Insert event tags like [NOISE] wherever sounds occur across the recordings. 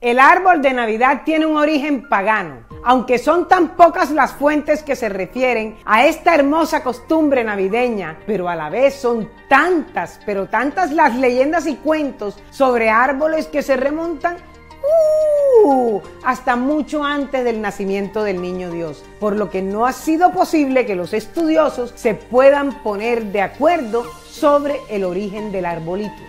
El árbol de Navidad tiene un origen pagano, aunque son tan pocas las fuentes que se refieren a esta hermosa costumbre navideña, pero a la vez son tantas, pero tantas las leyendas y cuentos sobre árboles que se remontan uh, hasta mucho antes del nacimiento del niño Dios, por lo que no ha sido posible que los estudiosos se puedan poner de acuerdo sobre el origen del arbolito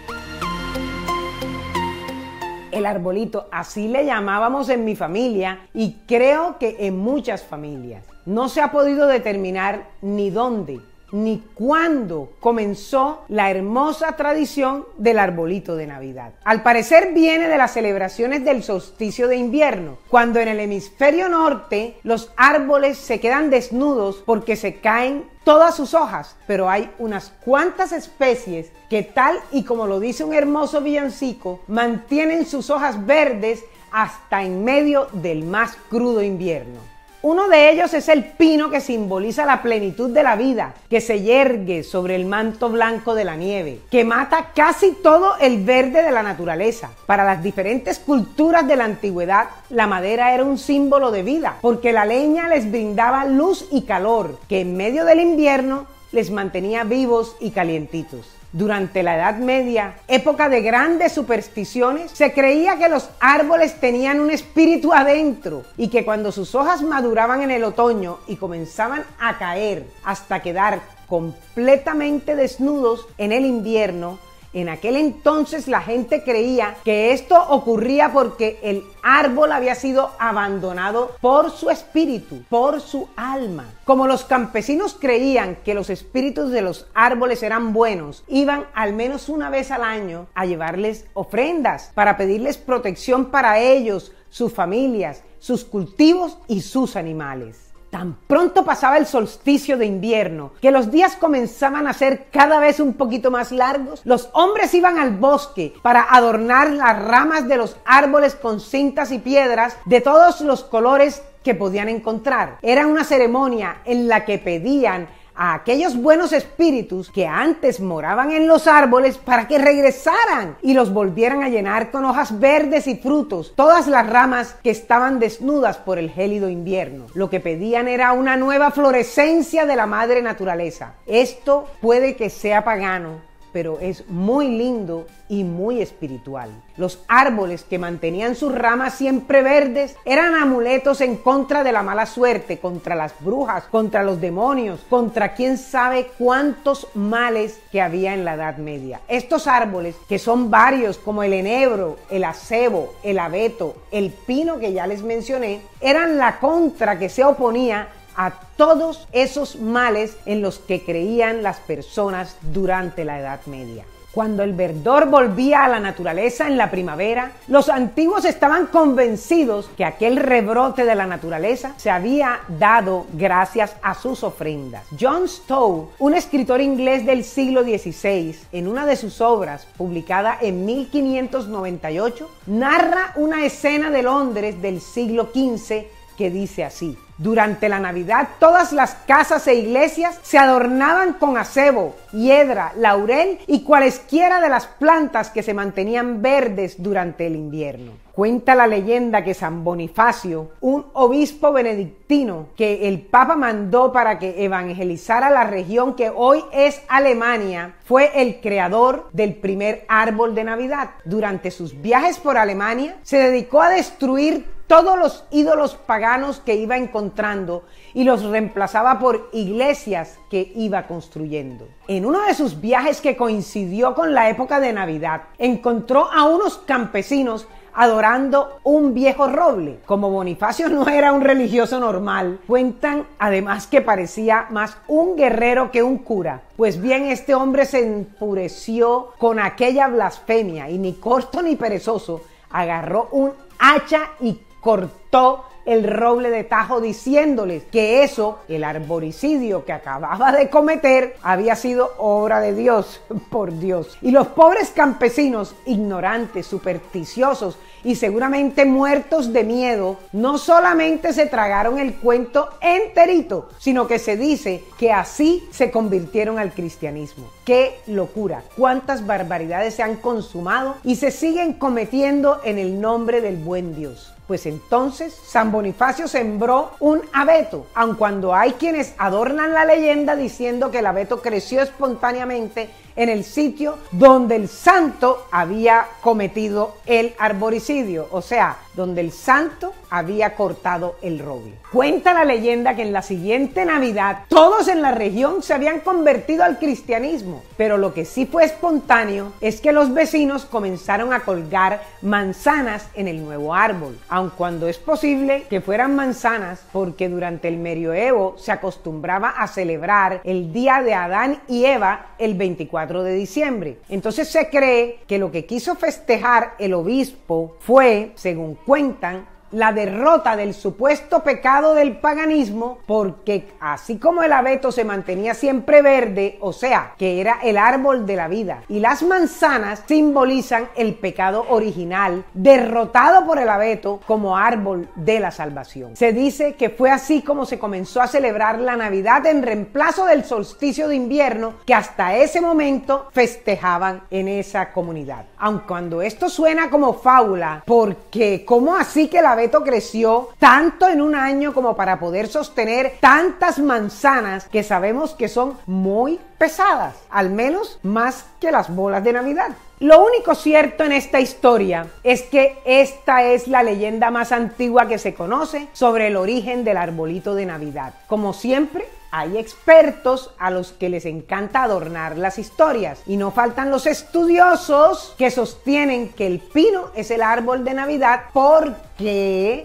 el arbolito, así le llamábamos en mi familia y creo que en muchas familias. No se ha podido determinar ni dónde ni cuándo comenzó la hermosa tradición del arbolito de Navidad. Al parecer viene de las celebraciones del solsticio de invierno, cuando en el hemisferio norte los árboles se quedan desnudos porque se caen todas sus hojas, pero hay unas cuantas especies que tal y como lo dice un hermoso villancico, mantienen sus hojas verdes hasta en medio del más crudo invierno. Uno de ellos es el pino que simboliza la plenitud de la vida, que se yergue sobre el manto blanco de la nieve, que mata casi todo el verde de la naturaleza. Para las diferentes culturas de la antigüedad, la madera era un símbolo de vida, porque la leña les brindaba luz y calor, que en medio del invierno les mantenía vivos y calientitos. Durante la Edad Media, época de grandes supersticiones, se creía que los árboles tenían un espíritu adentro y que cuando sus hojas maduraban en el otoño y comenzaban a caer hasta quedar completamente desnudos en el invierno, en aquel entonces la gente creía que esto ocurría porque el árbol había sido abandonado por su espíritu, por su alma. Como los campesinos creían que los espíritus de los árboles eran buenos, iban al menos una vez al año a llevarles ofrendas para pedirles protección para ellos, sus familias, sus cultivos y sus animales. Tan pronto pasaba el solsticio de invierno, que los días comenzaban a ser cada vez un poquito más largos, los hombres iban al bosque para adornar las ramas de los árboles con cintas y piedras de todos los colores que podían encontrar. Era una ceremonia en la que pedían a aquellos buenos espíritus que antes moraban en los árboles para que regresaran y los volvieran a llenar con hojas verdes y frutos, todas las ramas que estaban desnudas por el gélido invierno. Lo que pedían era una nueva florescencia de la madre naturaleza. Esto puede que sea pagano, pero es muy lindo y muy espiritual. Los árboles que mantenían sus ramas siempre verdes eran amuletos en contra de la mala suerte, contra las brujas, contra los demonios, contra quién sabe cuántos males que había en la Edad Media. Estos árboles, que son varios como el enebro, el acebo, el abeto, el pino que ya les mencioné, eran la contra que se oponía a todos esos males en los que creían las personas durante la Edad Media. Cuando el verdor volvía a la naturaleza en la primavera, los antiguos estaban convencidos que aquel rebrote de la naturaleza se había dado gracias a sus ofrendas. John Stowe, un escritor inglés del siglo XVI, en una de sus obras, publicada en 1598, narra una escena de Londres del siglo XV que dice así. Durante la Navidad todas las casas e iglesias se adornaban con acebo, hiedra, laurel y cualesquiera de las plantas que se mantenían verdes durante el invierno. Cuenta la leyenda que San Bonifacio, un obispo benedictino que el Papa mandó para que evangelizara la región que hoy es Alemania, fue el creador del primer árbol de Navidad. Durante sus viajes por Alemania se dedicó a destruir todos los ídolos paganos que iba encontrando y los reemplazaba por iglesias que iba construyendo. En uno de sus viajes que coincidió con la época de Navidad, encontró a unos campesinos adorando un viejo roble. Como Bonifacio no era un religioso normal, cuentan además que parecía más un guerrero que un cura. Pues bien, este hombre se enfureció con aquella blasfemia y ni corto ni perezoso agarró un hacha y cortó el roble de Tajo diciéndoles que eso, el arboricidio que acababa de cometer, había sido obra de Dios, [LAUGHS] por Dios. Y los pobres campesinos, ignorantes, supersticiosos y seguramente muertos de miedo, no solamente se tragaron el cuento enterito, sino que se dice que así se convirtieron al cristianismo. ¡Qué locura! ¿Cuántas barbaridades se han consumado y se siguen cometiendo en el nombre del buen Dios? Pues entonces San Bonifacio sembró un abeto, aun cuando hay quienes adornan la leyenda diciendo que el abeto creció espontáneamente en el sitio donde el santo había cometido el arboricidio, o sea, donde el santo había cortado el roble. Cuenta la leyenda que en la siguiente Navidad todos en la región se habían convertido al cristianismo, pero lo que sí fue espontáneo es que los vecinos comenzaron a colgar manzanas en el nuevo árbol, aun cuando es posible que fueran manzanas porque durante el medioevo se acostumbraba a celebrar el día de Adán y Eva el 24 de diciembre. Entonces se cree que lo que quiso festejar el obispo fue, según cuentan, la derrota del supuesto pecado del paganismo, porque así como el abeto se mantenía siempre verde, o sea, que era el árbol de la vida, y las manzanas simbolizan el pecado original, derrotado por el abeto como árbol de la salvación. Se dice que fue así como se comenzó a celebrar la Navidad en reemplazo del solsticio de invierno que hasta ese momento festejaban en esa comunidad. Aun cuando esto suena como fábula, porque ¿cómo así que la creció tanto en un año como para poder sostener tantas manzanas que sabemos que son muy pesadas, al menos más que las bolas de Navidad. Lo único cierto en esta historia es que esta es la leyenda más antigua que se conoce sobre el origen del arbolito de Navidad. Como siempre, hay expertos a los que les encanta adornar las historias y no faltan los estudiosos que sostienen que el pino es el árbol de Navidad porque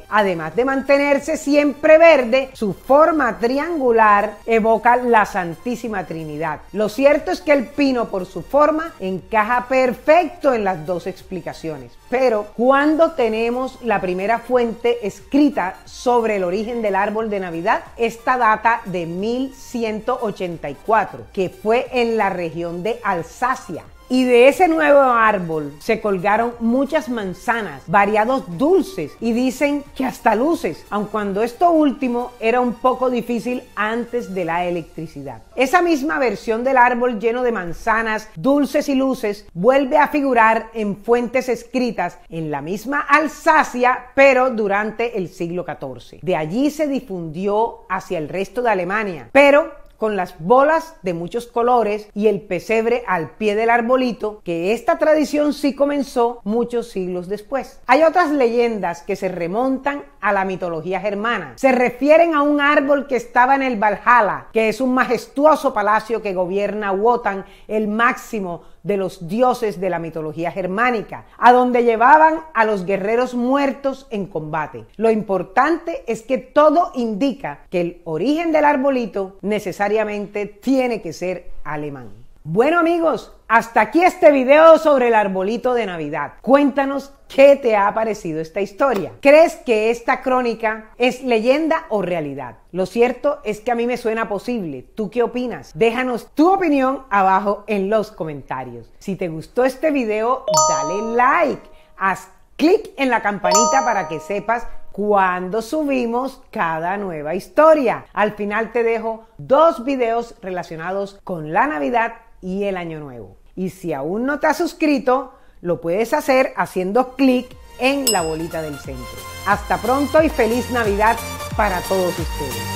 además de mantenerse siempre verde, su forma triangular evoca la Santísima Trinidad. Lo cierto es que el pino por su forma encaja perfecto en las dos explicaciones. Pero cuando tenemos la primera fuente escrita sobre el origen del árbol de Navidad, esta data de 1184, que fue en la región de Alsacia. Y de ese nuevo árbol se colgaron muchas manzanas, variados dulces y dicen que hasta luces, aun cuando esto último era un poco difícil antes de la electricidad. Esa misma versión del árbol lleno de manzanas, dulces y luces vuelve a figurar en fuentes escritas en la misma Alsacia, pero durante el siglo XIV. De allí se difundió hacia el resto de Alemania, pero con las bolas de muchos colores y el pesebre al pie del arbolito, que esta tradición sí comenzó muchos siglos después. Hay otras leyendas que se remontan a la mitología germana. Se refieren a un árbol que estaba en el Valhalla, que es un majestuoso palacio que gobierna Wotan, el máximo de los dioses de la mitología germánica, a donde llevaban a los guerreros muertos en combate. Lo importante es que todo indica que el origen del arbolito necesariamente tiene que ser alemán. Bueno amigos, hasta aquí este video sobre el arbolito de Navidad. Cuéntanos qué te ha parecido esta historia. ¿Crees que esta crónica es leyenda o realidad? Lo cierto es que a mí me suena posible. ¿Tú qué opinas? Déjanos tu opinión abajo en los comentarios. Si te gustó este video, dale like. Haz clic en la campanita para que sepas cuando subimos cada nueva historia. Al final te dejo dos videos relacionados con la Navidad y el Año Nuevo. Y si aún no te has suscrito, lo puedes hacer haciendo clic en la bolita del centro. Hasta pronto y feliz Navidad para todos ustedes.